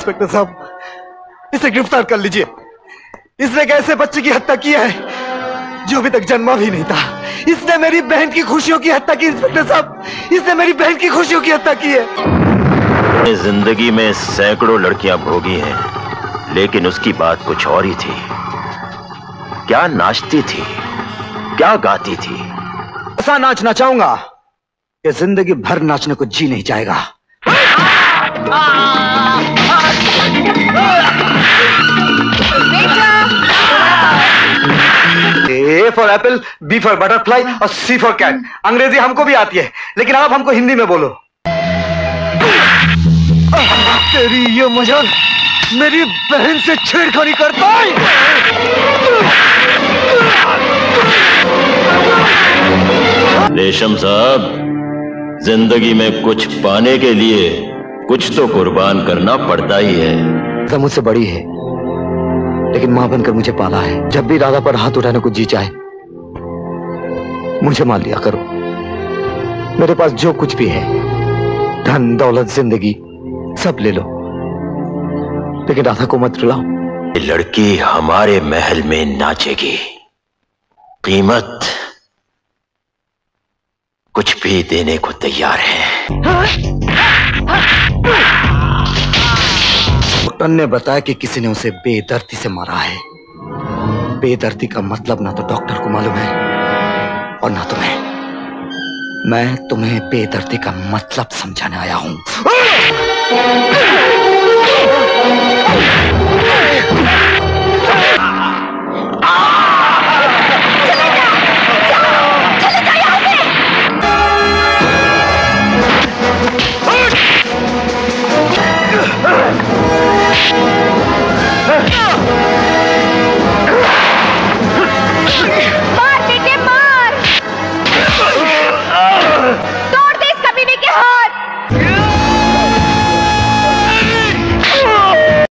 Inspector साहब इसे गिरफ़्तार कर लीजिए। इसने एक ऐसे बच्चे की हत्या की है जो अभी तक जन्मा भी नहीं था। इसने मेरी बहन की खुशियों की हत्या की इंस्पेक्टर साहब। इसने मेरी बहन की खुशियों की हत्या की है। ज़िंदगी में सैकड़ों लड़कियाँ भोगी हैं लेकिन उसकी बात कुछ और ही थी। क्या नाचती थी? क्या गाती थी? ऐसा नाचना चाहूँगा कि ज़िंदगी भर नाचने को जी नहीं जाएगा। A for apple B for butterfly और सी फॉर कैट अंग्रेज़ी हमको भी आती है लेकिन आप हमको हिंदी में बोलो। तेरी ये मज़ा मेरी बहन से छेड़खानी करता है। रेशम साहब ज़िंदगी में कुछ पाने के लिए कुछ तो कुर्बान करना पड़ता ही है। मुझसे बड़ी है लेकिन माँ बनकर मुझे पाला है। जब भी राधा पर हाथ उठाने को जी चाहे मुझे मान लिया करो। मेरे पास जो कुछ भी है धन दौलत ज़िंदगी सब ले लो। लेकिन राधा को मत रुलाओ। लड़की हमारे महल में नाचेगी। कीमत कुछ भी देने को तैयार है। डॉक्टर ने बताया कि किसी ने उसे बेदर्दी से मारा है। बेदर्दी का मतलब ना तो डॉक्टर को मालूम है। और ना तुम्हें मैं तुम्हें बेदर्दी का मतलब समझाने आया हूँ No!